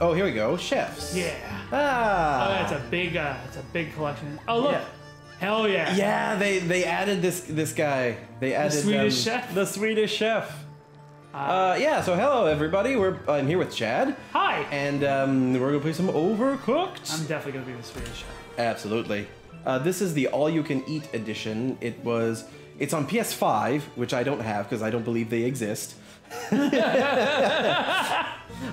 Oh, here we go. Chefs. Yeah. Ah. Oh, that's a big, uh, it's a big collection. Oh look, Yeah. hell yeah. Yeah, they they added this this guy. They added the Swedish um, chef? The Swedish chef. Uh, yeah. So hello everybody. We're I'm here with Chad, Hi. and um, we're gonna play some Overcooked. I'm definitely gonna be the Swedish chef. Absolutely. Uh, this is the all you can eat edition. It was. It's on PS5, which I don't have because I don't believe they exist.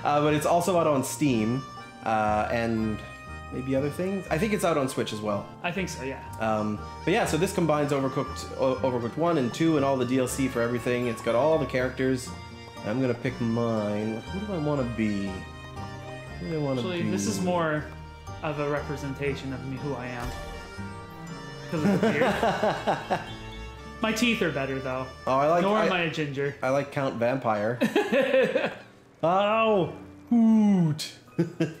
uh, but it's also out on Steam uh, and maybe other things. I think it's out on Switch as well. I think so. Yeah. Um, but yeah, so this combines Overcooked, O- Overcooked One and Two, and all the DLC for everything. It's got all the characters. I'm gonna pick mine. Who do I want to be? Who do I want to Actually, be? this is more of a representation of me, who I am. Because of the beard. My teeth are better though. Oh, I like. Nor I, am I a ginger. I like Count Vampire. Ow! Hoot! Look at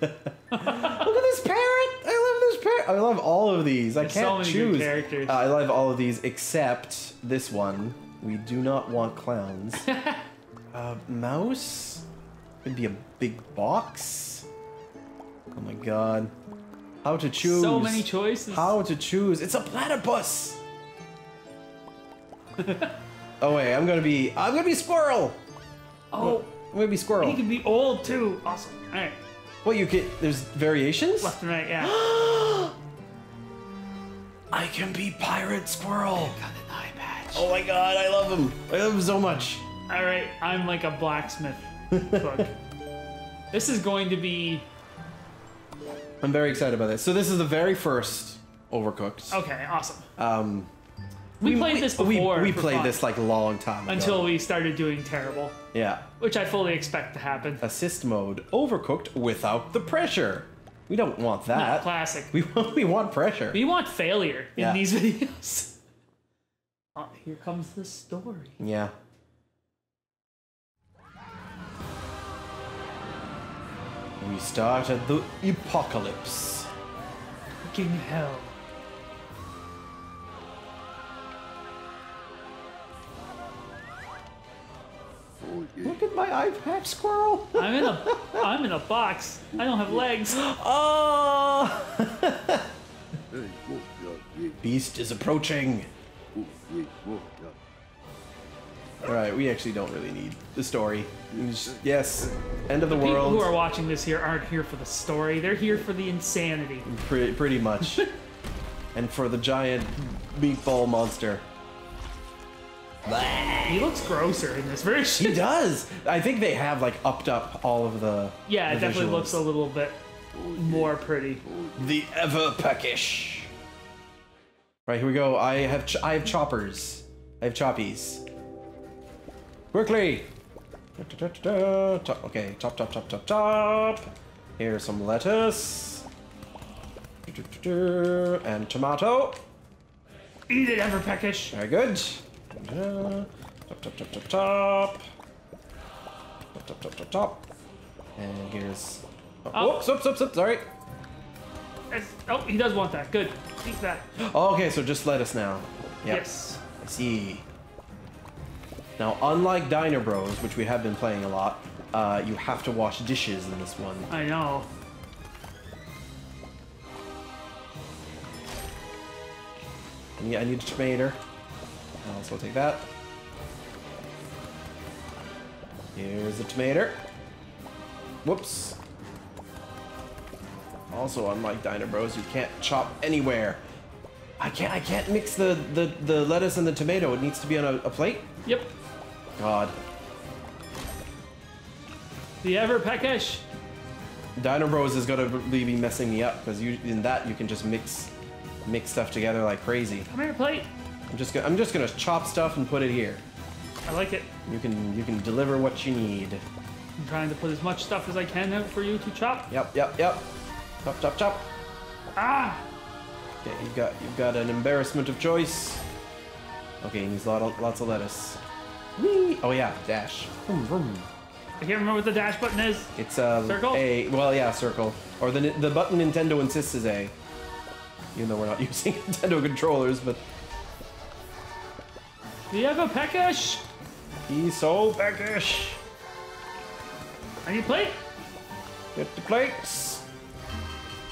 this parrot! I love this parrot. I love all of these. I can't so many good choose. characters. Uh, I love all of these except this one. We do not want clowns. uh, mouse? Could be a big box. Oh my god. How to choose? So many choices. How to choose? It's a platypus. oh wait, I'm gonna be. I'm gonna be squirrel. Oh, I'm be squirrel. he can be old too. Awesome. All right, What you get? There's variations. left and right. Yeah. I can be pirate squirrel. I Got an eye patch. Oh my god, I love him. I love him so much. All right, I'm like a blacksmith cook. this is going to be I'm very excited about this. So this is the very first Overcooked. okay. Awesome. Um, We, played this we- before. We, for played fun, this like a long time ago. until we started doing terrible, yeah. which I fully expect to happen. Assist mode, Overcooked without the pressure. We don't want that. Classic. we want, we want pressure. We want failure in Yeah. these videos. Oh, here comes the story. Yeah. We start at the apocalypse. Fucking hell. Look at my eye patch, squirrel. I'm in a I'm in a box. I don't have legs. Oh! Beast is approaching. Alright, we actually don't really need the story. Just- yes, end of the People world. who are watching this here aren't here for the story. They're here for the insanity. Pretty, pretty much. and for the giant meatball monster. He looks grosser in this version. He does! I think they have like upped up all of the. Yeah, it definitely visuals. looks a little bit more pretty. The ever peckish. Right here we go. I have ch- I have choppers. I have choppies. Quickly. Da-da-da-da-da. Chop- Okay, chop, chop, chop, chop, chop. Here's some lettuce. And tomato. Eat it, ever peckish. Very good. Chop, chop, chop, chop, chop. Chop, chop, chop, chop, chop. And here's. Oh, Oh. Whoops, whoops, whoops, whoops, sorry. That's- Oh, he does want that. Good. Eat that. Oh, okay, so just lettuce now. Yep. Yes. I see. Now, unlike Diner Bros, which we have been playing a lot, uh, you have to wash dishes in this one. I know. Yeah, I need a tomato. I'll also take that. Here's the tomato. Whoops. Also, unlike Diner Bros, you can't chop anywhere. I can't. I can't mix the the, the lettuce and the tomato. It needs to be on a, a plate. Yep. God. The Everpeckish. Diner Bros is gonna really be messing me up because you in that you can just mix mix stuff together like crazy. Come here, plate. I'm just gonna I'm just gonna chop stuff and put it here. I like it. You can you can deliver what you need. I'm trying to put as much stuff as I can out for you to chop. Yep, yep, yep. Chop, chop, chop. Ah! Okay, you've got you've got an embarrassment of choice. Okay, he needs lot of, lots of lettuce. Whee! Oh yeah, dash. Vroom, vroom. I can't remember what the dash button is. It's um, Circle? A. Well, yeah, circle. Or the the button Nintendo insists is A. Even though we're not using Nintendo controllers, but The Everpeckish. he's so peckish. I need plate. Get the plates.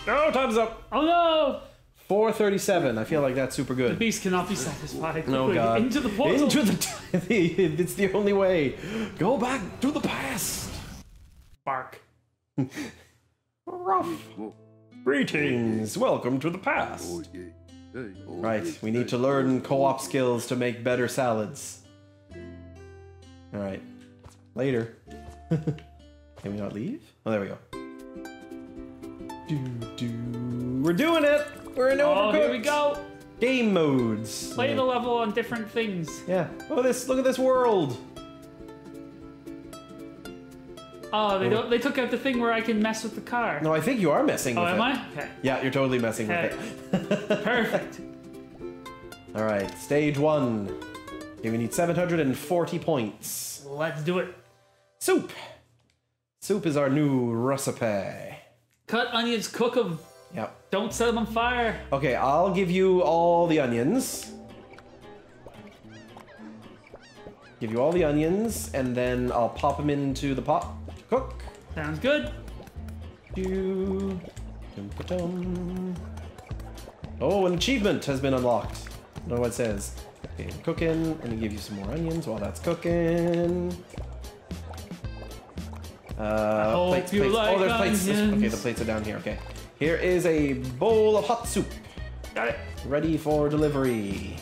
No, time's up. Oh no! 437. I feel like that's super good. The beast cannot be satisfied. No god. Into the portal. Into the. it's the only way. Go back to the past. bark. Rough. Greetings. Welcome to the past. Oh, Right, we need to learn co-op skills to make better salads. All right. Later. Can we not leave? Oh, there we go. Do, do. We're doing it. We're in Oh, here we go. Game modes. Play the level on different things. Yeah. Oh, this. Look at this world. Oh, they oh. don't. They took out the thing where I can mess with the car. No, I think you are messing oh, with am. I? Okay. Yeah, you're totally messing Okay. with it. Perfect. All right, stage one. Okay, we need 740 points. Let's do it. Soup. Soup is our new recipe. Cut onions, cook them. Yep. Don't set them on fire. Okay, I'll give you all the onions. Give you all the onions, and then I'll pop them into the pot to cook. Sounds good. Do, dum, ba, dum. Oh, an achievement has been unlocked. I don't know what it says. Okay, cooking. Let me give you some more onions while that's cooking. Uh, plates, plates. like oh, there's plates. Okay, the plates are down here. Okay. Here is a bowl of hot soup, Got it. ready for delivery.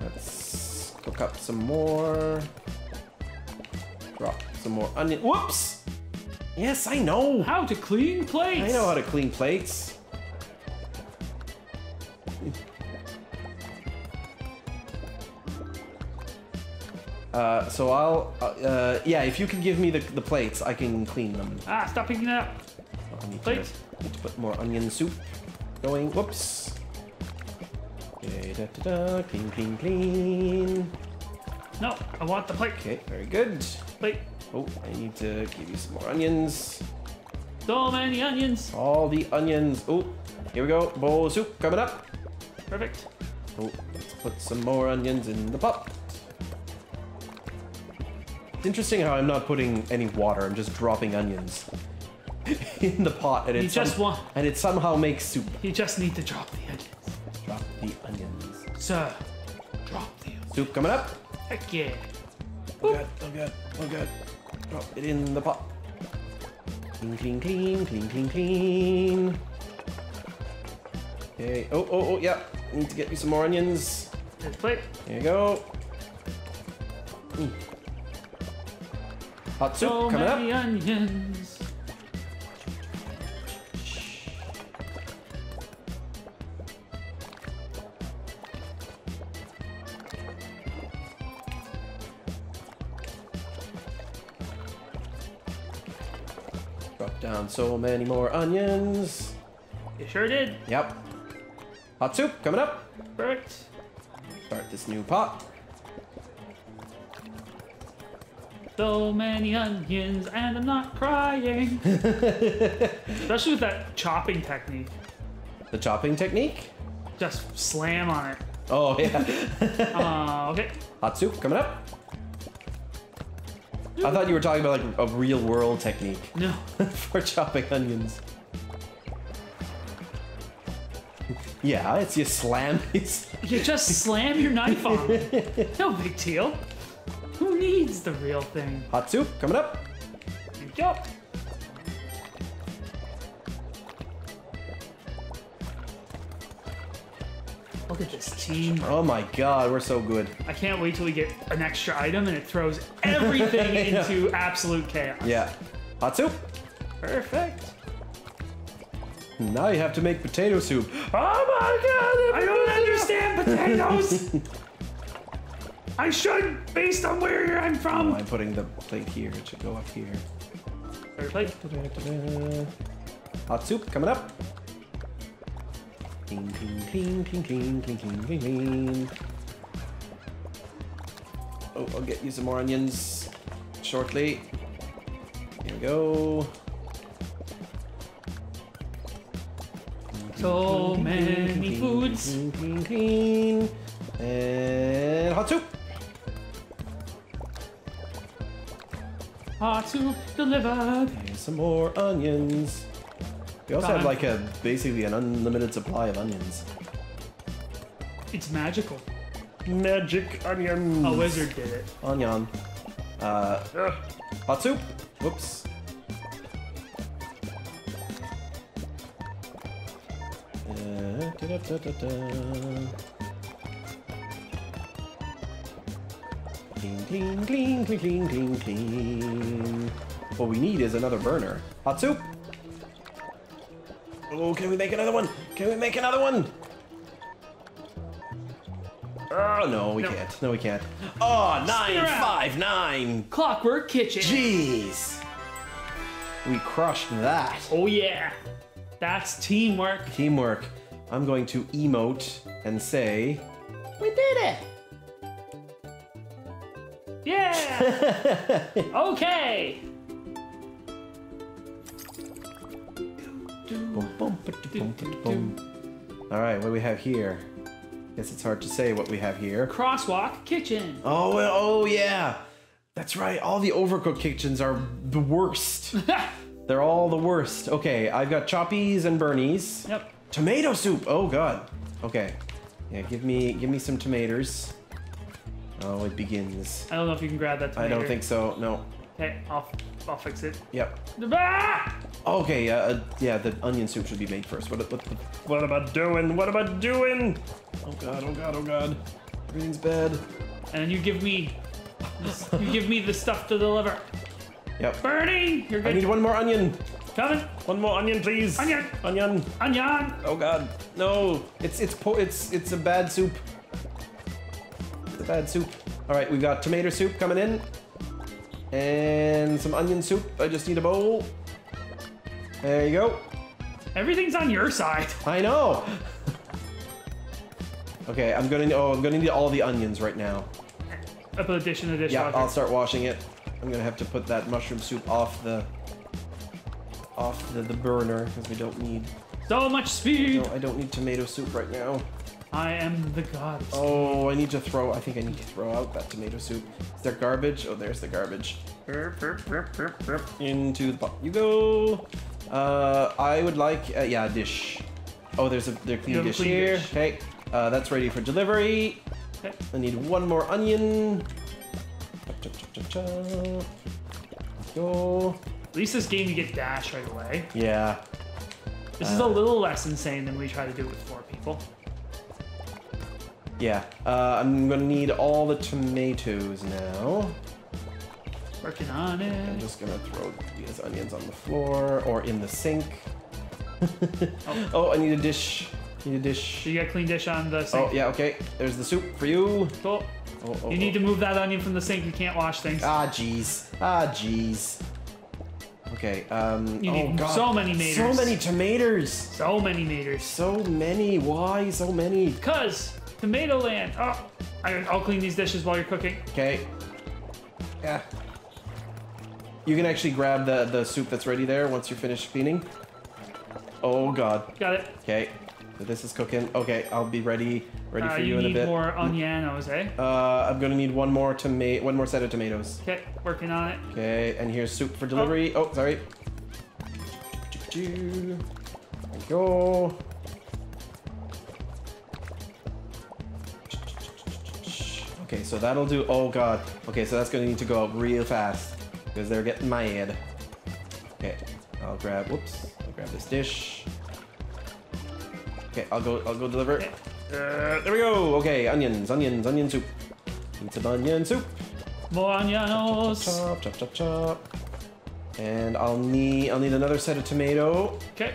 Let's cook up some more. Drop some more onion. Whoops! Yes, I know. How to clean plates. I know how to clean plates. Uh, so I'll, uh, uh, yeah, if you can give me the, the plates, I can clean them. Ah, stop picking it up. I need Plates. To, need to put more onion soup going. Whoops. Okay, da, da, da, clean, clean, clean. No, I want the plate. Okay, very good. Plate. Oh, I need to give you some more onions. So many onions. All the onions. Oh, here we go. Bowl of soup coming up. Perfect. Oh, let's put some more onions in the pot. It's interesting how I'm not putting any water. I'm just dropping onions in the pot, and You it just want. and it somehow makes soup. You just need to drop the onions. Drop the onions. Sir, drop the onions. Soup coming up. Heck yeah. Oh good, oh good, oh good. Drop it in the pot. Clean, clean, clean, clean, clean, clean. Okay. Oh, oh, oh, yeah. Need to get you some more onions. There's plate. Here you go. Mm. Hot soup So coming up. many onions. So many more onions. You sure did. Yep. Hot soup coming up. Perfect. Start this new pot. So many onions, and I'm not crying. Especially with that chopping technique. The chopping technique. Just slam on it. Oh yeah. Uh, okay. Hot soup coming up. I thought you were talking about like a real world technique No. for chopping onions. Yeah, it's you slam these. You just slam your knife on it. No big deal. Who needs the real thing? Hot soup coming up. You at this team. Oh my god, we're so good. I can't wait till we get an extra item and it throws everything into absolute chaos. Yeah. Hot soup. Perfect. Now you have to make potato soup. Oh my god! I don't understand potatoes! I should, based on where I'm Oh, from. I'm putting the plate here. It should go up here. Perfect. Da-da-da-da. Hot soup coming up clean, clean, clean, clean, clean, clean, clean, clean. Oh, I'll get you some more onions shortly. Here we go. So many foods. Clean, clean, clean. And hot soup. Hot soup delivered. And some more onions. We also have like a basically an unlimited supply of onions. It's magical. Magic onions. A wizard did it. Onion. Uh, hot soup. Whoops. Uh, da-da-da-da-da. Clean, clean, clean, clean, clean, clean, clean. What we need is another burner. Hot soup. Oh, can we make another one? Can we make another one? Oh no, we No. can't. No, we can't. Oh, nine, Spin around. five, nine. Clockwork Kitchen. Jeez. We crushed that. Oh yeah. That's teamwork. Teamwork. I'm going to emote and say, We did it! Yeah. okay. All right, what do we have here? Guess it's hard to say what we have here. Crosswalk Kitchen. Oh, oh yeah. That's right. All the overcooked kitchens are the worst. They're all the worst. Okay, I've got choppies and burnies. yep. Tomato soup. Oh god. Okay. Yeah, give me give me some tomatoes. Oh, it begins. I don't know if you can grab that tomato. I don't think so. No. Okay, I'll, I'll fix it. Yep. Ah! Okay. Uh, yeah, the onion soup should be made first. What what the, what am I doing? What am I doing? Oh god. Oh god. Oh god. Everything's bad. And you give me, you give me the stuff to deliver. Yep. Burning. You're I good. need one more onion. Coming. One more onion, please. Onion. Onion. Onion. Oh god. No. It's it's po- it's it's a bad soup. It's a bad soup. All right, we've got tomato soup coming in. And some onion soup. I just need a bowl. There you go. Everything's on your side. I know. okay, I'm gonna oh I'm gonna need all the onions right now. I put a dish in the Yeah, dishwasher. I'll start washing it. I'm gonna have to put that mushroom soup off the off the, the burner because we don't need so much speed. no I don't need tomato soup right now. I am the god. Oh, I need to throw. I think I need to throw out that tomato soup. Is there garbage? Oh, there's the garbage. Into the pot you go. Uh, I would like, uh, yeah, a dish. Oh, there's a there clean You have a dish clean here. dish. Okay, uh, that's ready for delivery. Okay. I need one more onion. Chop, chop, chop, chop, chop. Go. At least this game you get dash right away. Yeah. This is a little less insane than we try to do with four people. Yeah. Uh, I'm gonna need all the tomatoes now. Working on it. I'm just gonna throw these onions on the floor or in the sink. oh, I need a dish. Need a dish. So you got a clean dish on the sink. Oh yeah, okay. There's the soup for you. Cool. Oh, oh, You need oh. to move that onion from the sink. You can't wash things. Ah, jeez. Ah, jeez. Okay. Um. You oh, need God. so many So many tomatoes. So many meters. So many. Why so many? Cause tomato land. Oh, I'll clean these dishes while you're cooking. Okay. Yeah. You can actually grab the the soup that's ready there once you're finished cleaning. Oh God. Got it. Okay. So this is cooking. Okay, I'll be ready ready Uh, for you you, in a bit. You need more onianos, eh? Uh, I'm gonna need one more tomato, one more set of tomatoes. Okay, working on it. Okay, and here's soup for delivery. Oh, sorry. There we go. Okay, so that'll do. Oh god. Okay, so that's gonna need to go up real fast because they're getting mad. Okay, I'll grab. Whoops. I'll grab this dish. Okay, I'll go. I'll go deliver. Uh, there we go. Okay, onions, onions, onion soup. Need some onion soup. More onianos. Chop, chop, chop, chop. And I'll need I'll need another set of tomato. Okay.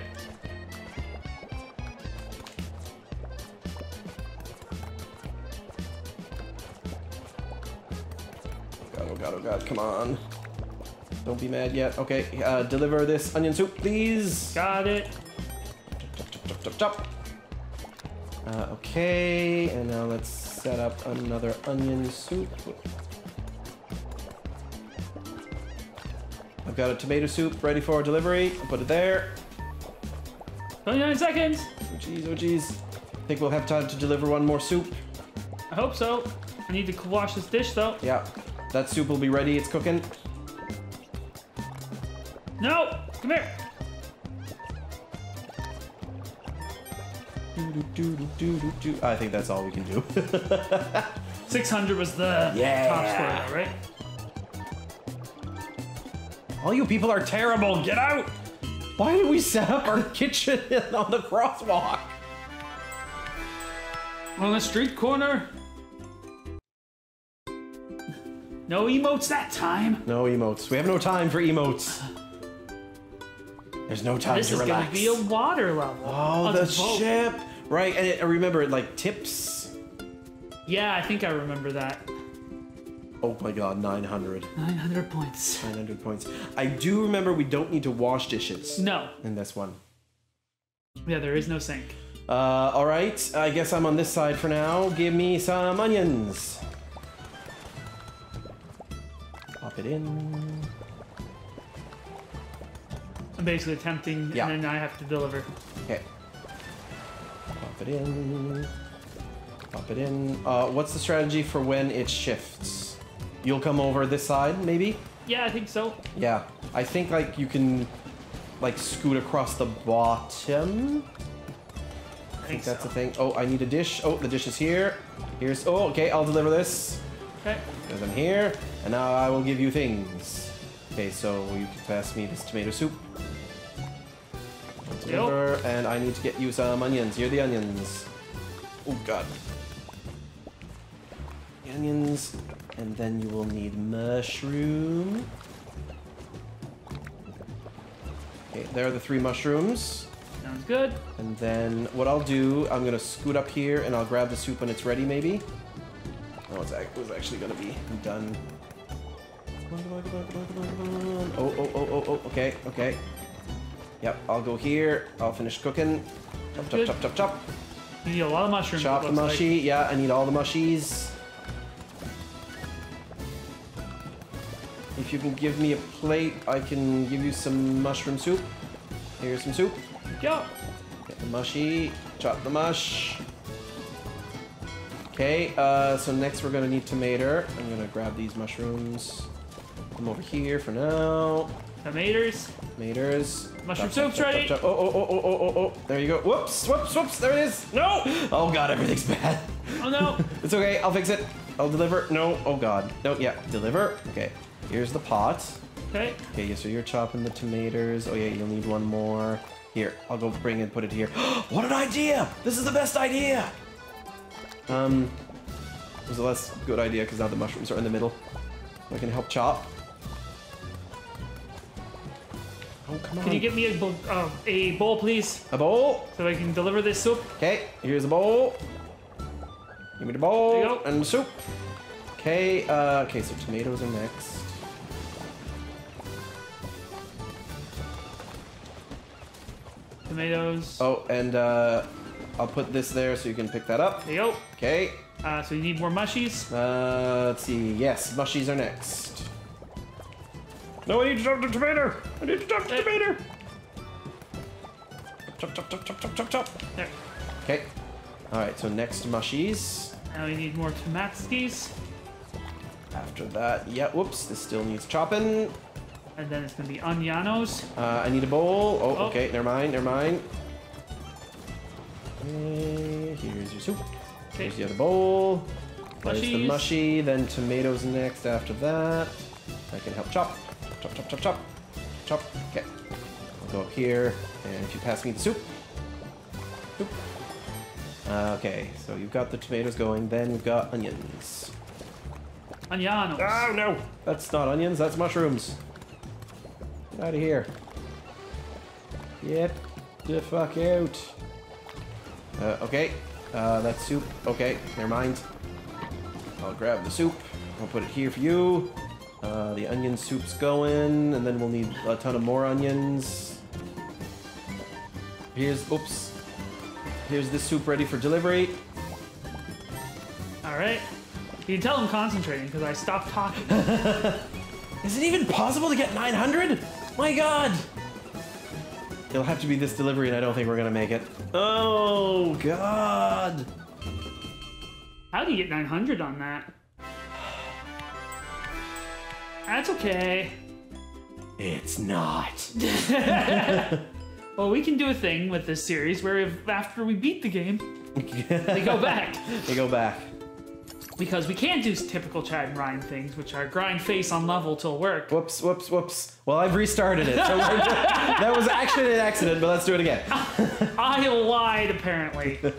Come on. Don't be mad yet. Okay, uh, deliver this onion soup, please. Got it. Chop, chop, chop. Uh, okay, and now let's set up another onion soup. I've got a tomato soup ready for delivery. I'll put it there. 29 seconds. Oh jeez, oh jeez. Think we'll have time to deliver one more soup. I hope so. I need to wash this dish though. Yeah, that soup will be ready. It's cooking. No! Come here! I think that's all we can do. 600 was the Yeah. top score, right? all you people are terrible. Get out. Why did we set up our kitchen on the crosswalk? On the street corner. No emotes that time. No emotes. We have no time for emotes. There's no time This to is relax. gonna be a water level. oh, the boat. ship. Right, and it, I remember it like tips. Yeah, I think I remember that. Oh my god, 900. 900 points. 900 points. I do remember we don't need to wash dishes No. in this one. Yeah, there is no sink. Uh, alright, I guess I'm on this side for now. Give me some onions. It in. I'm basically attempting, Yeah. and then I have to deliver. Okay. Pop it in. Pop it in. Uh, what's the strategy for when it shifts? You'll come over this side, maybe? Yeah, I think so. Yeah. I think, like, you can, like, scoot across the bottom. I I think think that's so. the thing. Oh, I need a dish. Oh, the dish is here. Here's. Oh, okay, I'll deliver this. Okay. Because I'm here. And now I will give you things. Okay, so you can pass me this tomato soup. I'll and I need to get you some onions. Here are the onions. Oh, God. The onions. And then you will need mushroom. Okay, there are the three mushrooms. Sounds good. And then what I'll do, I'm gonna scoot up here and I'll grab the soup when it's ready, maybe. Oh, it's ac- it was actually gonna be done. Come on, come on, come on, come on, come on, come on. Oh, oh, oh, oh, oh, okay, okay. Yep, I'll go here. I'll finish cooking. Chop, chop, chop, chop, chop. You need a lot of mushrooms. Chop the looks like. mushy. Yeah, I need all the mushies. If you can give me a plate, I can give you some mushroom soup. Here's some soup. Yo. Get the mushy, chop the mush. Okay, uh, so next we're gonna need tomato. I'm gonna grab these mushrooms. Come over here for now. Tomatoes. Tomatoes. Mushroom Chop, soup's chop, ready. chop. Oh, oh, oh, oh, oh, oh, oh. There you go. Whoops, whoops, whoops. There it is. No! Oh god, everything's bad. Oh no. It's okay, I'll fix it. I'll deliver. No, oh god. No, yeah, deliver. Okay, here's the pot. okay. Okay, so you're chopping the tomatoes. Oh yeah, you'll need one more. Here, I'll go bring and put it here. what an idea! This is the best idea! Um, it was a less good idea because now the mushrooms are in the middle. I can help chop. Oh, come on. Can you get me a bowl, uh, a bowl, please, a bowl? so I can deliver this soup? Okay, here's a bowl. Give me the bowl There you go. and the soup. Okay, uh, okay, so tomatoes are next. Tomatoes. Oh, and uh, I'll put this there so you can pick that up. There you go. Okay. Uh, so you need more mushies. Uh, let's see. Yes, mushies are next. No, I need to chop the tomato. I need to chop the tomato. Chop, chop, chop, chop, chop, chop, chop. There. Okay. All right. So next mushies. Now we need more tomatskis. After that, yeah. Whoops. This still needs chopping. And then it's gonna be onianos. Uh, I need a bowl. Oh, Oh. okay. Never mind. Never mind. Okay, here's your soup. Okay. Here's the other bowl. There's the mushy, then tomatoes next after that. I can help chop. Chop, chop, chop, chop. Chop. Okay. I'll go up here, and if you pass me the soup. Soup. Uh, okay, so you've got the tomatoes going, then we've got onions. Onianos. Oh no! That's not onions, that's mushrooms. Get out of here. Get the fuck out. Uh, okay, uh, that's soup. Okay, never mind. I'll grab the soup. I'll put it here for you. Uh, the onion soup's going, and then we'll need a ton of more onions. Here's, oops. Here's the soup ready for delivery. All right. You can tell I'm concentrating because I stopped talking. Is it even possible to get 900? My god! It'll have to be this delivery, and I don't think we're gonna make it. Oh god! How do you get 900 on that? That's okay. It's not. Well, we can do a thing with this series where if after we beat the game, they go back. They go back. Because we can't do typical Chad and Ryan things, which are grind face on level till work. Whoops, whoops, whoops. Well, I've restarted it. So that was actually an accident, but let's do it again. I lied, apparently.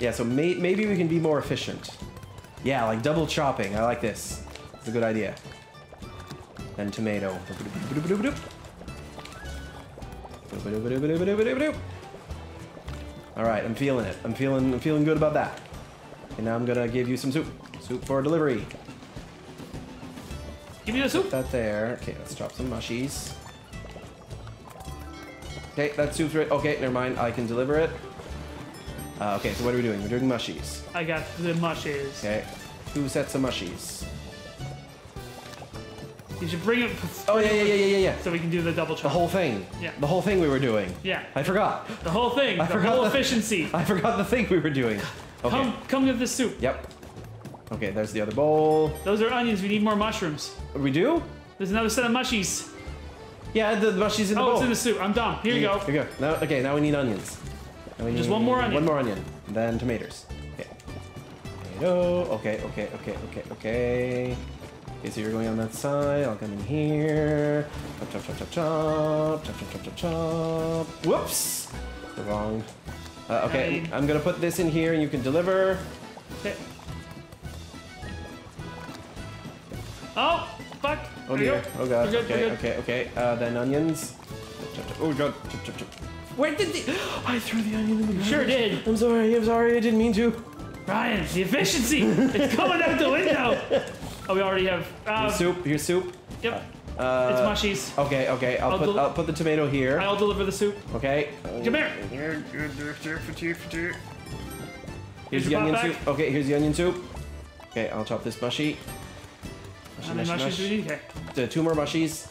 Yeah, so may maybe we can be more efficient. Yeah, like double chopping. I like this. It's a good idea. Then tomato. All right, I'm feeling it. I'm feeling I'm feeling good about that. And now I'm gonna give you some soup. Soup for delivery. Give me the soup. That there. Okay, let's chop some mushies. Okay, that soup's ready. Okay, never mind. I can deliver it. Uh, okay, so what are we doing? We're doing mushies. I got the mushies. Okay, two sets of mushies. You should bring it Oh yeah, yeah, yeah, yeah, yeah, yeah. so we can do the double chop. The whole thing. Yeah. The whole thing we were doing. Yeah. I forgot. The whole thing. I the forgot whole the- efficiency. I forgot the thing we were doing. Okay. Come, come get this soup. Yep. Okay, there's the other bowl. Those are onions. We need more mushrooms. We do? There's another set of mushies. Yeah, the mushies in the Oh, bowl. it's in the soup. I'm done. Here you go. Here you go. Now, okay, now we need onions. We Just need one more onion. One more onion. Then tomatoes. Okay. Tomato. Okay, okay, okay, okay, okay. Okay, so you're going on that side. I'll come in here. Chop, chop, chop, chop, chop. Chop, chop, chop, chop, chop. Whoops! The wrong. Uh, okay, I'm gonna put this in here and you can deliver. Okay. Oh, fuck. Oh dear. go. Oh god. Good, okay, okay, okay. Uh, then onions. Oh god. Where did the? I threw the onion in the. Sure did. I'm sorry. I'm sorry. I didn't mean to. Ryan, the efficiency. it's coming out the window. Oh, we already have. Uh, Here's soup. Here's soup. Yep. Uh, it's mushies. Okay, okay. I'll, I'll put I'll put the tomato here. I'll deliver the soup. Okay. Come here. Here's the onion soup. Okay, here's the onion soup. Okay, I'll chop this mushy. How many mushies do we need? Okay. Two more mushies.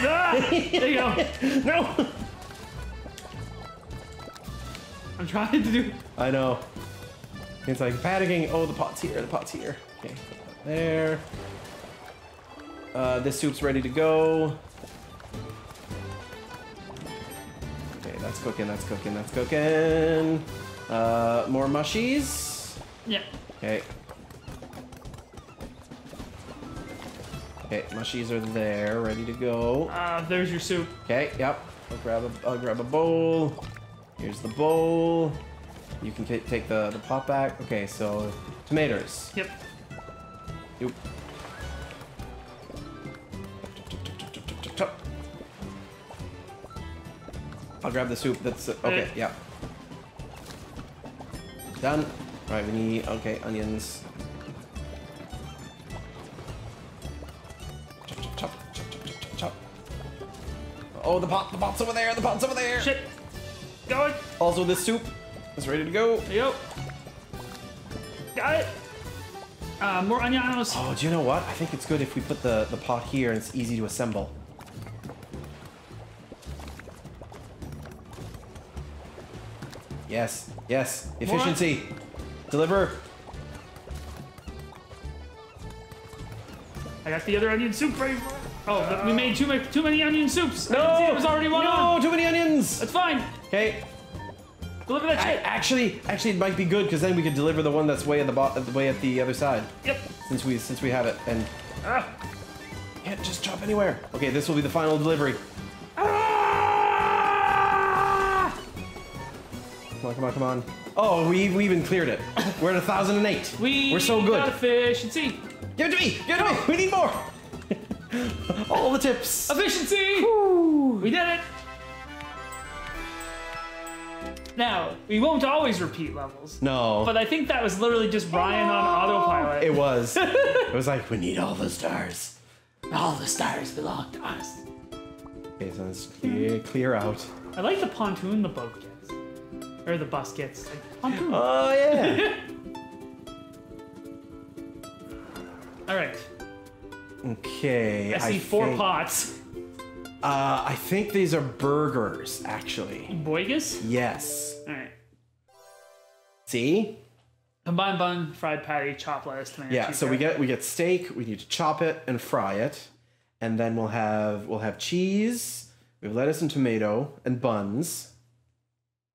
Ah, there you go. No. I'm trying to do. I know. It's like panicking. Oh, the pot's here. The pot's here. Okay, there. Uh, this soup's ready to go. Okay, that's cooking. That's cooking. That's cooking. Uh, more mushies. Yeah. Okay. Okay, mushies are there, ready to go. Uh, there's your soup. Okay, yep. I'll grab a, I'll grab a bowl. Here's the bowl. You can take the, the pot back. Okay, so tomatoes. Yep. Yep. I'll grab the soup. That's uh, okay. Okay. Yeah. Done. All right, we need okay onions. Chop, chop, chop, chop, chop, chop, chop, chop. Oh, the pot, the pot's over there. The pot's over there. Shit. Going. Also, this soup is ready to go. Yep. Got it. Uh, more onions. Oh, do you know what? I think it's good if we put the, the pot here and it's easy to assemble. Yes, yes. Efficiency. Deliver. I got the other onion soup for- Oh, th- we made too many too many onion soups. No! it was already one no, on. too many onions. That's fine. Okay. Deliver that I, shit. actually, actually, it might be good because then we could deliver the one that's way at the bot, way at the other side, Yep. since we since we have it. And Ah. yeah, just chop anywhere. Okay, this will be the final delivery. Ah! Come on, come on, come on. Oh, we we even cleared it. We're at a thousand and eight. We We're so good. got efficiency. Give it to me! Give it to me! We need more! All the tips! Efficiency. We did it. Now we won't always repeat levels, No. but I think that was literally just Ryan on autopilot. it was. it was like, we need all the stars. All the stars belong to us. Okay, so let's clear, clear out. I like the pontoon the boat gets, or the bus gets. Like, pontoon. Oh, yeah! All right. okay. I see four think, pots. Uh, I think these are burgers, actually. Boigus. Yes. All right. See? Combined bun, fried patty, chopped lettuce, tomato. Yeah, cheese so we get we get steak. We need to chop it and fry it, and then we'll have we'll have cheese. We have lettuce and tomato and buns.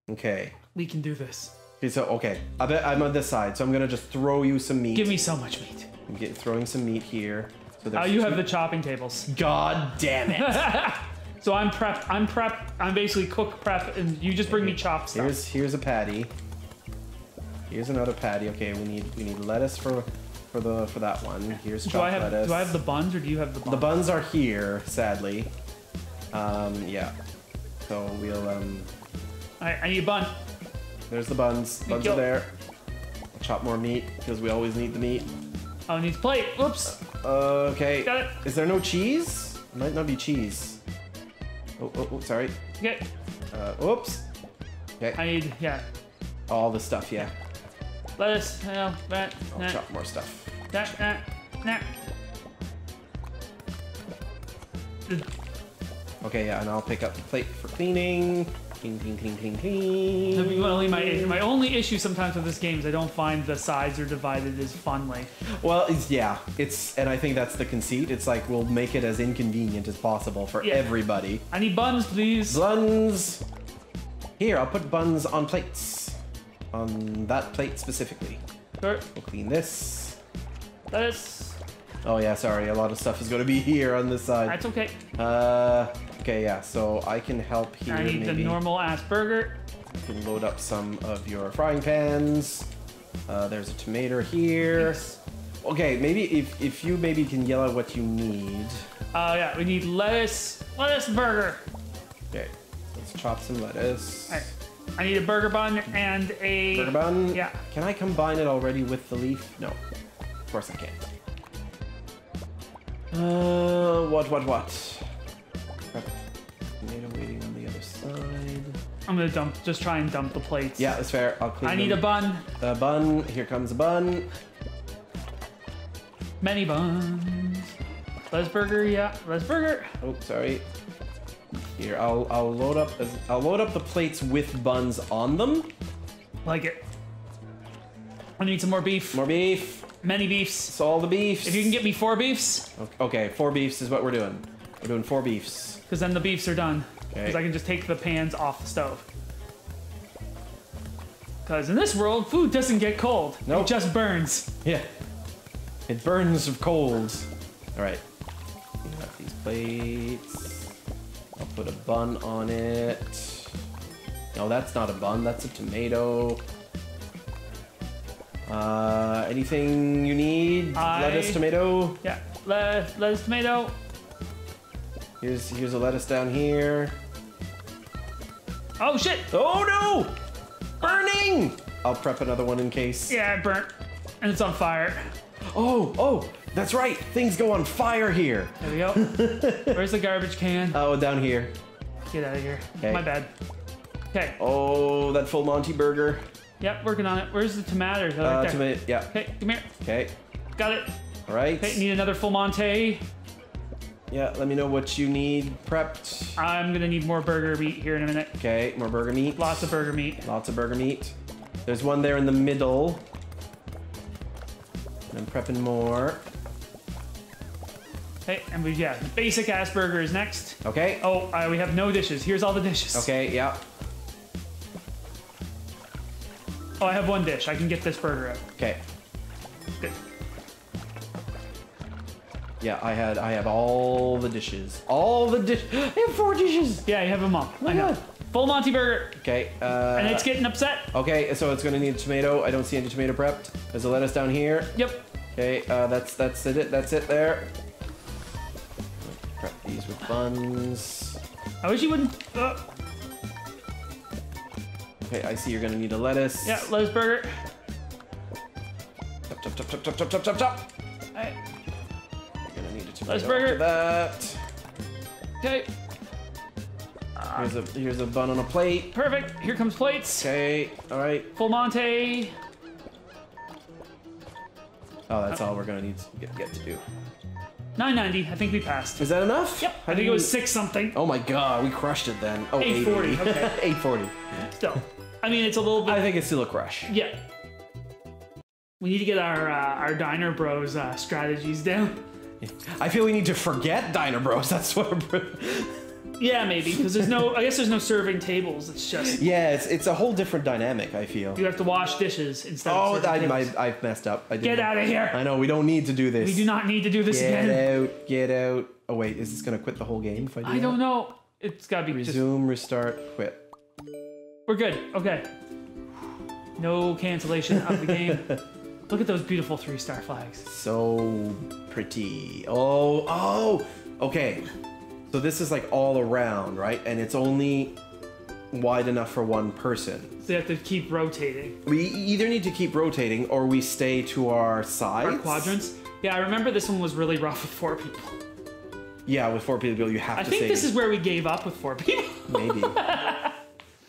Okay. We can do this. Okay, so okay, I bet I'm on this side, so I'm gonna just throw you some meat. Give me so much meat. I'm get, throwing some meat here. Oh, you have the chopping tables. God damn it! So I'm prep. I'm prep. I'm basically cook prep, and you just bring me chopped stuff. here's here's a patty. Here's another patty. Okay, we need we need lettuce for for the for that one. Here's chopped do I have lettuce. Do I have the buns, or do you have the buns? The buns are here, sadly. Um, yeah. So we'll um. I, I need a bun. There's the buns. Buns are there. I'll chop more meat because we always need the meat. Oh, needs plate. Oops. Okay. Got it. Is there no cheese? Might not be cheese. Oh, oh, oh sorry. Okay. Uh, oops. Okay. I need yeah. All the stuff, yeah. Lettuce. You know, that. I'll That. chop more stuff. That. That. That. Okay, yeah, and I'll pick up the plate for cleaning. Clean, clean, clean, clean, clean. That'd Only my my only issue sometimes with this game is I don't find the sides are divided as funly. Well, it's yeah, it's and I think that's the conceit. It's like we'll make it as inconvenient as possible for Yeah. everybody. I need buns, please. Buns. Here, I'll put buns on plates. On that plate specifically. Sure. We'll clean this. Lettuce. Oh yeah, sorry, a lot of stuff is going to be here on this side. That's okay. Uh, okay, yeah. So I can help here. I need the normal ass burger. You can load up some of your frying pans. Uh, there's a tomato here. Okay, maybe if if you maybe can yell out what you need. Oh yeah, we need lettuce. Lettuce burger. Okay, let's chop some lettuce. Alright. I need a burger bun and a Burger bun. Yeah. Can I combine it already with the leaf? No. Of course I can't. Uh, what, what, what? Prep Tomato waiting on the other side. I'm gonna dump. Just try and dump the plates. Yeah, that's fair. I'll clean I need a bun. A bun. Here comes a bun. Many buns. Lettuce burger. Yeah. Lettuce burger. Oh, sorry. Here, I'll I'll load up I'll load up the plates with buns on them. Like it. I need some more beef. More beef. Many beefs. So all the beefs. If you can get me four beefs, Okay, four beefs is what we're doing. We're doing four beefs. because then the beefs are done. Because Okay. I can just take the pans off the stove. Because in this world, food doesn't get cold. Nope. It just burns. Yeah. It burns of cold. All right. We have these plates. I'll put a bun on it. No, that's not a bun. That's a tomato. Uh, anything you need? I- Lettuce, tomato. Yeah. Le- lettuce, tomato. Here's here's a lettuce down here. Oh shit! Oh no! Burning! I'll prep another one in case. Yeah, it burnt. And it's on fire. Oh, oh, that's right. Things go on fire here. There we go. Where's the garbage can? Oh, down here. Get out of here. Okay. My bad. Okay. Oh, that full Monty burger. Yep, working on it. Where's the tomatoes? Uh, right there. tomato. Yeah. Okay, come here. Okay. Got it. All right. Okay, need another full Monty. Yeah. Let me know what you need prepped. I'm gonna need more burger meat here in a minute. Okay. More burger meat. Lots of burger meat. Lots of burger meat. There's one there in the middle. I'm prepping more. Okay, and we yeah, basic ass burger is next. Okay. Oh, uh, we have no dishes. Here's all the dishes. Okay. Yeah. Oh, I have one dish. I can get this burger out. Okay. Good. Yeah. I had. I have all the dishes. All the dish. I have four dishes. Yeah, you have them all. I know. God. Full Monty burger, Okay. Uh, and it's getting upset. Okay, so it's gonna need a tomato. I don't see any tomato prepped. There's a lettuce down here. Yep. Okay, uh, that's that's it. That's it there. Prep these with buns. I wish you wouldn't. Uh, Okay, I see you're gonna need a lettuce. yeah, lettuce burger. Chop, chop, chop, chop, chop, chop, chop, chop, chop. Alright, You're gonna need a tomato Lettuce burger. that. Okay, Here's a here's a bun on a plate. perfect. Here comes plates. Okay, all right. Full Monty. Oh, that's all we're gonna need to get, get to do. 990. I think we passed. Is that enough? Yep. I think it was six something. Oh my god, we crushed it then. Oh, 840, 880. okay. 840. Still. I mean, it's a little bit. I think it's still a crush. yeah. We need to get our uh, our diner bros uh, strategies down. I feel we need to forget Diner Bros. That's what. Yeah, maybe because there's no. I guess there's no serving tables. It's just yeah, it's it's a whole different dynamic. I feel. you have to wash dishes instead. Oh, of I, I. I messed up. I Get out of here! I know we don't need to do this. We do not need to do this Get again. Get out! Get out! Oh wait, is this gonna quit the whole game if I do I that? don't know. It's gotta be just. Resume, restart, quit. We're good. Okay. No cancellation of the game. Look at those beautiful three star flags. So pretty. Oh, oh. Okay. So this is like all around, right? And it's only wide enough for one person. So you have to keep rotating. We either need to keep rotating or we stay to our sides. Our quadrants. Yeah, I remember this one was really rough with four people. Yeah, with four people, you have I to I think this is where we gave up with four people. maybe.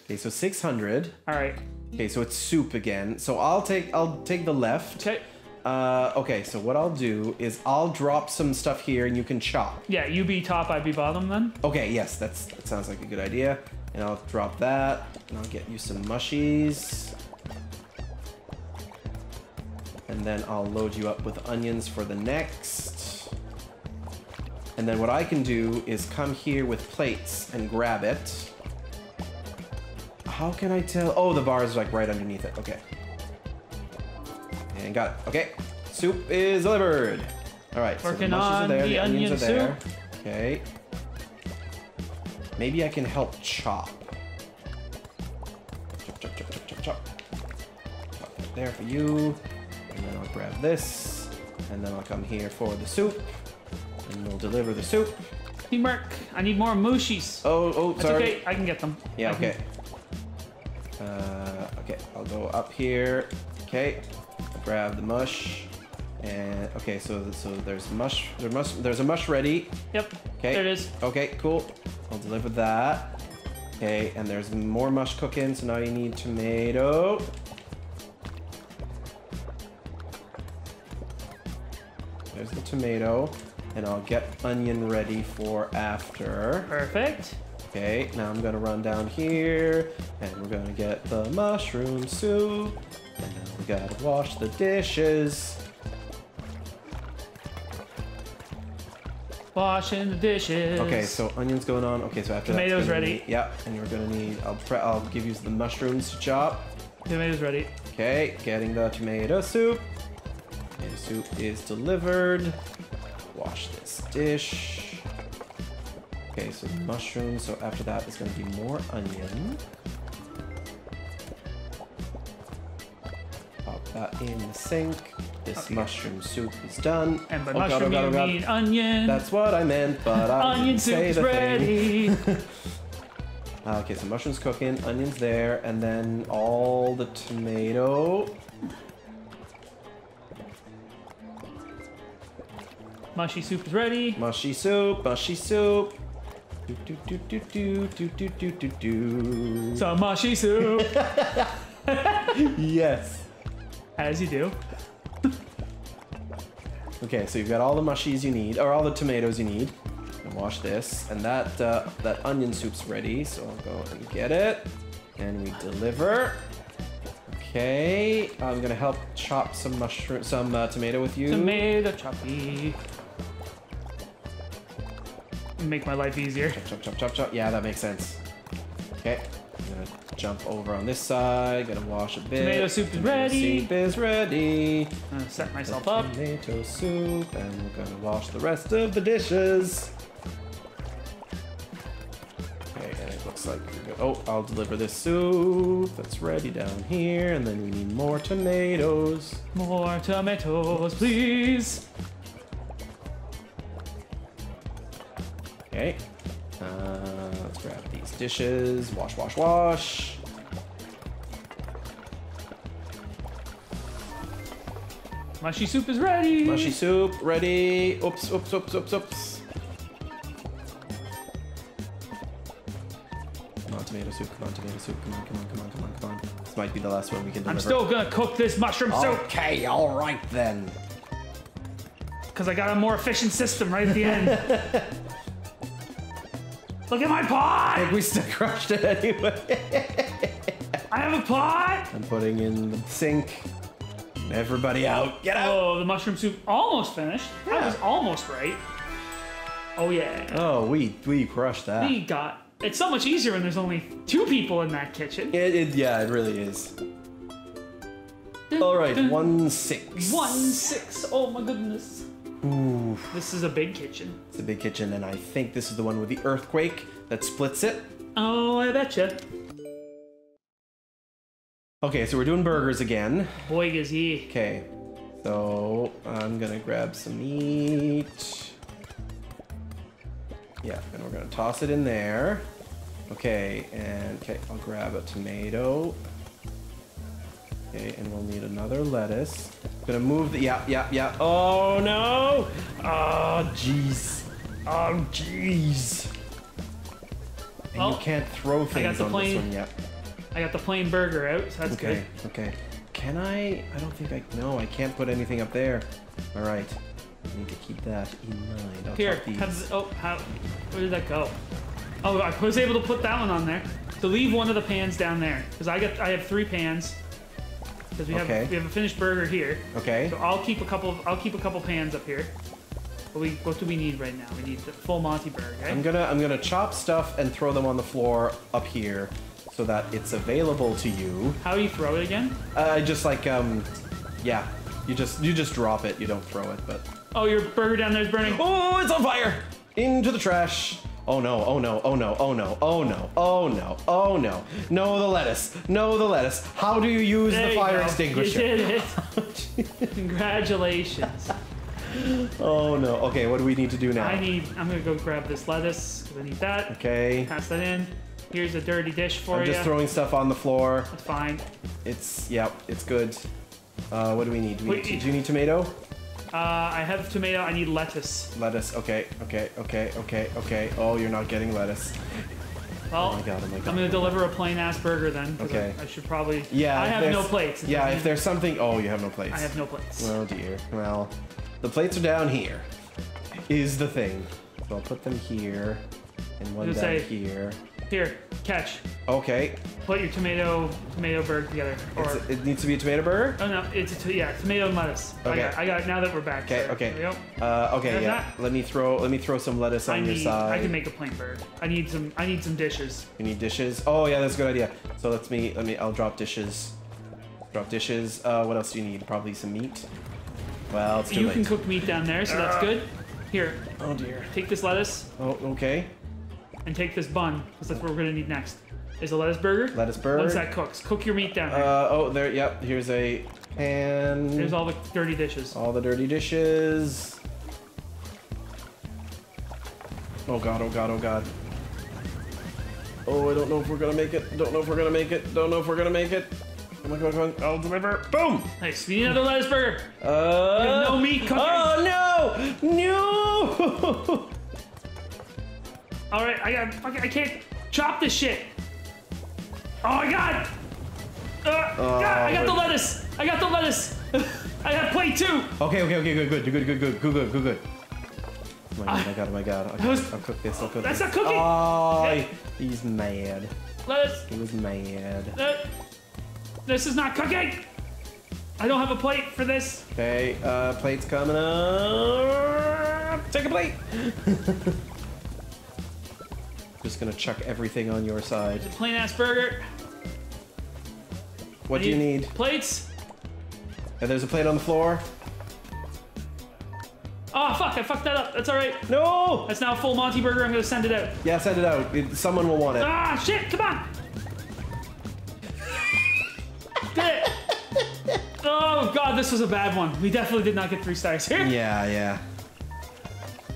okay, so 600. All right. Okay, so it's soup again. So I'll take I'll take the left. Okay. Uh, okay, so what I'll do is I'll drop some stuff here and you can chop. Yeah, you be top, I be bottom then. Okay, yes, that's that sounds like a good idea. And I'll drop that, and I'll get you some mushies. And then I'll load you up with onions for the next. And then what I can do is come here with plates and grab it. How can I tell? Oh, the bar is like right underneath it. Okay. And got it. Okay. Soup is delivered. All right. so Working the mushies are there, the the onions are there. Okay. Maybe I can help chop. Chop, chop, chop, chop, chop, chop. Chop that there for you. And then I'll grab this. And then I'll come here for the soup. And we'll deliver the soup. Teamwork. I need more mushies. Oh, oh, That's sorry. okay. I can get them. Yeah, I can- okay. Uh, okay, I'll go up here. Okay, grab the mush. And okay, so so there's mush. There must there's a mush ready. Yep. Okay. There it is. Okay, cool. I'll deliver that. Okay, and there's more mush cooking. So now you need tomato. There's the tomato, and I'll get onion ready for after. Perfect. Okay, now I'm gonna run down here and we're gonna get the mushroom soup. And now we gotta wash the dishes. Washing the dishes. Okay, so onions going on. Okay, so after that's Tomatoes ready. Need, yep, and you're gonna need. I'll pre- I'll give you the mushrooms to chop. tomatoes ready. Okay, getting the tomato soup. Tomato soup is delivered. Wash this dish. Okay, so mushrooms. So after that it's gonna be more onion. Pop that in the sink. This Okay. mushroom soup is done. And by Oh, God, oh, God, oh, God. mean onion. That's what I meant, but I onion didn't soup say is the thing. ready. Uh, okay, so mushrooms cooking, onions there, and then all the tomato. Mushy soup is ready. Mushy soup, mushy soup. Do do do do do do do do do do. Some mushy soup. yes. As you do. Okay, so you've got all the mushies you need, or all the tomatoes you need. And wash this, and that uh, that onion soup's ready. So I'll go and get it, and we deliver. Okay, I'm gonna help chop some mushroom, some uh, tomato with you. Tomato choppy. Make my life easier. Chop, chop, chop, chop. Chop. Yeah, that makes sense. Okay. I'm gonna jump over on this side. Gonna wash a bit. Tomato soup is Tomato ready. Soup is ready. I'm gonna set myself up. Tomato soup, and we're gonna wash the rest of the dishes. Okay, and it looks like we're good. Oh, I'll deliver this soup. That's ready down here, and then we need more tomatoes. More tomatoes, please. Okay. Uh, let's grab these dishes. Wash, wash, wash. Mushy soup is ready. Mushy soup ready. Oops, oops, oops, oops, oops. Come on, tomato soup. Come on, tomato soup. Come on, come on, come on, come on, come on. This might be the last one we can deliver. I'm still gonna cook this mushroom soup Okay, all right then. because I got a more efficient system right at the end. Look at my pot! I think we still crushed it anyway. I have a pot! I'm putting in the sink. Everybody out. Get out. Oh, the mushroom soup almost finished. That was almost right. Oh yeah. Oh, we we crushed that. We got. It's so much easier when there's only two people in that kitchen. It, it yeah, it really is. All right, one six. One six. Oh my goodness. Ooh, This is a big kitchen. it's a big kitchen, and I think this is the one with the earthquake that splits it. Oh, I betcha. Okay, so we're doing burgers again. Boy, is he. Okay, so I'm gonna grab some meat. Yeah, and we're gonna toss it in there. Okay, and okay, I'll grab a tomato. Okay, and we'll need another lettuce. I'm Gonna move the yeah, yeah, yeah. Oh no! Oh jeez. Oh jeez. And Oh, you can't throw things the on plain- this one yet. I got the plain burger out, so that's Okay, okay. Can I? I don't think I. No, I can't put anything up there. All right. I need to keep that in mind. I'll. Here, chop these. have oh, how, where did that go? Oh, I was able to put that one on there. To leave one of the pans down there, because I got, I have three pans. Because we have, Okay. we have a finished burger here. Okay. So I'll keep a couple, of, I'll keep a couple pans up here. What we, what do we need right now? We need the full Monty burger. I'm gonna I'm gonna chop stuff and throw them on the floor up here, so that it's available to you. How do you throw it again? Uh, just like um, yeah. You just you just drop it. You don't throw it, but. Oh, your burger down there is burning. Oh, it's on fire! Into the trash. Oh no, oh no, oh no, oh no, oh no, oh no, oh no. No, the lettuce. No, the lettuce. How do you use There the fire go. extinguisher? You did it. Congratulations. Oh no. Okay, what do we need to do now? I need. I'm gonna go grab this lettuce because I need that. Okay. Pass that in. Here's a dirty dish for you. I'm just throwing stuff on the floor. That's fine. It's yep, it's good. Uh, what do we need? Do, we, Wait. do you need tomato? Uh, I have tomato. I need lettuce. Lettuce. Okay, okay, okay, okay, okay. Oh, you're not getting lettuce. Well, Oh my god, oh my god. I'm gonna deliver a plain ass burger then. Okay. I, I should probably. Yeah. I have no plates. Yeah, if there's something. Oh, you have no plates. I have no plates. Oh dear. Well, the plates are down here. Is the thing. So I'll put them here, and one down say- here. Here, catch. Okay. Put your tomato tomato burger together. Or It's, it needs to be a tomato burger. oh no, it's a t- yeah, tomato and lettuce. I Okay. got. I got. Now that we're back. Okay. sir. Okay. Yep. Uh, okay. There's Yeah. that. Let me throw. Let me throw some lettuce I on your need. side. I can make a plain burger. I need some. I need some dishes. You need dishes. Oh yeah, that's a good idea. So let's me. Let me. I'll drop dishes. Drop dishes. Uh, what else do you need? Probably some meat. Well, it's too you late. can cook meat down there, so that's good. Here, Oh dear. take this lettuce Oh, okay. And take this bun, because that's what we're gonna need next. Is a lettuce burger? Lettuce burger. Once that cooks, cook your meat down there. Uh, oh, there. Yep. Here's a pan. Here's all the dirty dishes. all the dirty dishes. Oh god. Oh god. Oh god. Oh, I don't know if we're gonna make it. Don't know if we're gonna make it. Don't know if we're gonna make it. Come on, come on, come on. I'll deliver. Boom. Nice. We need another lettuce burger. Uh, no meat cooking. Oh no! No! All right, I got. I can't chop this shit. Oh my god! Uh, God, I got the lettuce. I got the lettuce. I have plate two. okay, okay, okay, good, good, good, good, good, good, good, good, good. Oh my god, oh my god, oh my god. Okay, was- I'll cook this, I'll cook That's this. not cooking. Oh, Hey. he's mad. Lettuce. He was mad. Uh, this is not cooking. I don't have a plate for this. Okay, uh, plate's coming up. Take a plate. Just gonna chuck everything on your side. Plain ass burger. What I do you need? Plates. And there's a plate on the floor. Oh fuck! I fucked that up. That's all right. No! That's now a full Monty burger. I'm gonna send it out. Yeah, send it out. It- someone will want it. Ah shit! Come on. Did it. Oh god, this was a bad one. We definitely did not get three stars here. Yeah, yeah.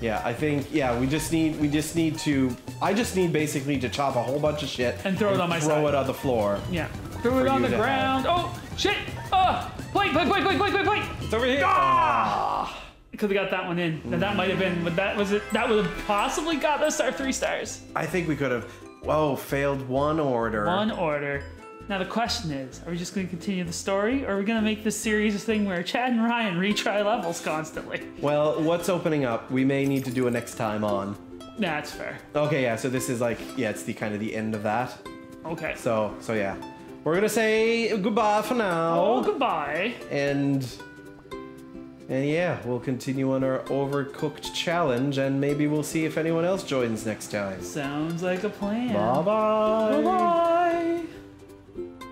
Yeah, I think yeah, we just need we just need to I just need basically to chop a whole bunch of shit And throw it on my throw side. it on the floor. Yeah. Threw For it on the ground. Oh shit! Oh, plate, plate, plate, plate, plate, plate, plate. It's over here. Ah! Could have got that one in. Now, that might have been. But that was it. That would have possibly got us our three stars. I think we could have whoa, failed one order. One order. Now the question is, are we just going to continue the story, or are we going to make this series a thing where Chad and Ryan retry levels constantly? Well, what's opening up? We may need to do a next time on. That's fair. Okay, yeah, so this is like yeah, it's the kind of the end of that. Okay. So so yeah. we're gonna say goodbye for now. Oh, goodbye. and and yeah, we'll continue on our overcooked challenge, and maybe we'll see if anyone else joins next time. Sounds like a plan. Bye bye. Bye bye. Thank you.